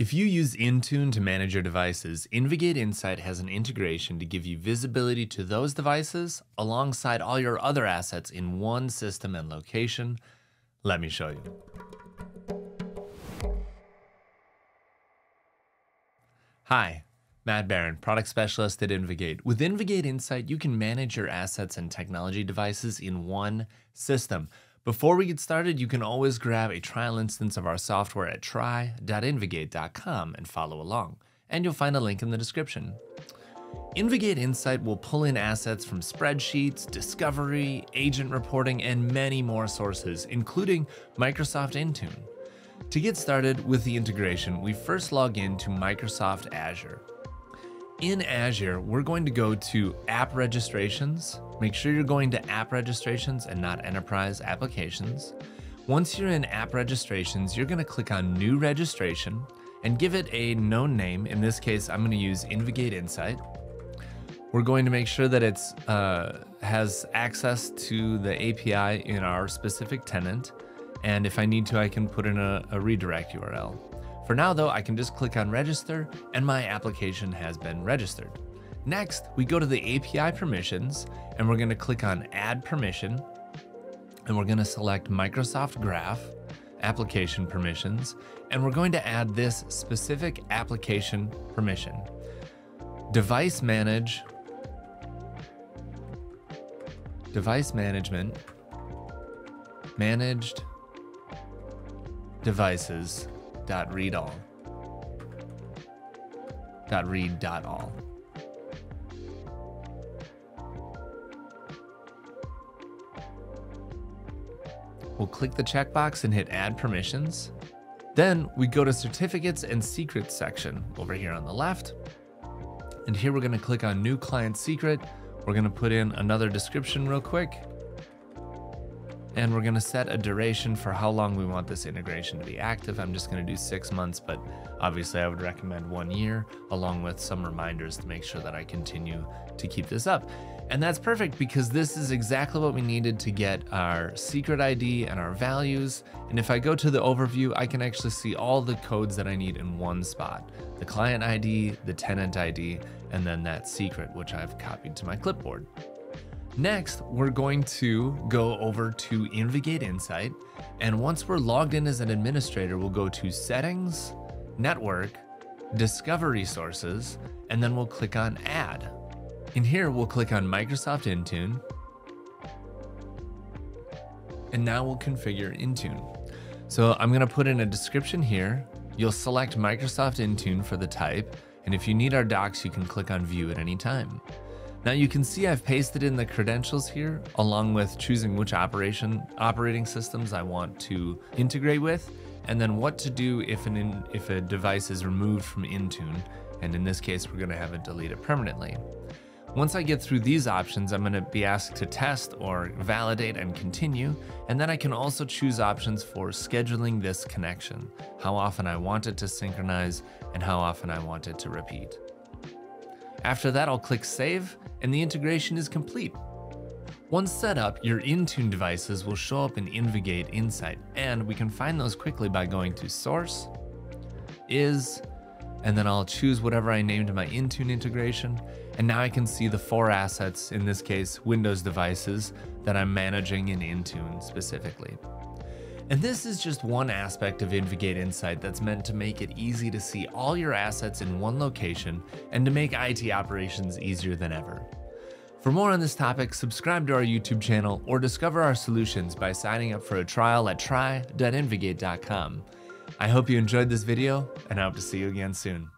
If you use Intune to manage your devices, InvGate Insight has an integration to give you visibility to those devices alongside all your other assets in one system and location. Let me show you. Hi, Matt Barron, product specialist at InvGate. With InvGate Insight, you can manage your assets and technology devices in one system. Before we get started, you can always grab a trial instance of our software at try.invgate.com and follow along, and you'll find a link in the description. InvGate Insight will pull in assets from spreadsheets, discovery, agent reporting, and many more sources, including Microsoft Intune. To get started with the integration, we first log in to Microsoft Azure. In Azure, we're going to go to App Registrations, Make sure you're going to app registrations and not enterprise applications. Once you're in app registrations, you're going to click on new registration and give it a known name. In this case, I'm going to use InvGate Insight. We're going to make sure that it uh, has access to the API in our specific tenant. And if I need to, I can put in a, a redirect URL. For now though, I can just click on register and my application has been registered. Next, we go to the API permissions and we're gonna click on add permission and we're gonna select Microsoft Graph application permissions and we're going to add this specific application permission. Device manage, device management, managed devices dot read all dot read dot all. We'll click the checkbox and hit add permissions. Then we go to certificates and secrets section over here on the left. And here we're gonna click on new client secret. We're gonna put in another description real quick. And we're gonna set a duration for how long we want this integration to be active. I'm just gonna do six months, but obviously I would recommend one year along with some reminders to make sure that I continue to keep this up. And that's perfect because this is exactly what we needed to get our secret ID and our values. And if I go to the overview, I can actually see all the codes that I need in one spot. The client ID, the tenant ID, and then that secret, which I've copied to my clipboard. Next, we're going to go over to InvGate Insight. And once we're logged in as an administrator, we'll go to Settings, Network, Discovery Sources, and then we'll click on Add. In here, we'll click on Microsoft Intune. And now we'll configure Intune. So I'm gonna put in a description here. You'll select Microsoft Intune for the type. And if you need our docs, you can click on view at any time. Now you can see I've pasted in the credentials here, along with choosing which operation operating systems I want to integrate with, and then what to do if, an in, if a device is removed from Intune. And in this case, we're gonna have it deleted permanently. Once I get through these options, I'm gonna be asked to test or validate and continue, and then I can also choose options for scheduling this connection, how often I want it to synchronize, and how often I want it to repeat. After that, I'll click Save, and the integration is complete. Once set up, your Intune devices will show up in InvGate Insight, and we can find those quickly by going to Source, Is, and then I'll choose whatever I named my Intune integration, and now I can see the four assets, in this case, Windows devices, that I'm managing in Intune specifically. And this is just one aspect of InvGate Insight that's meant to make it easy to see all your assets in one location and to make IT operations easier than ever. For more on this topic, subscribe to our YouTube channel or discover our solutions by signing up for a trial at try.invgate.com. I hope you enjoyed this video, and I hope to see you again soon.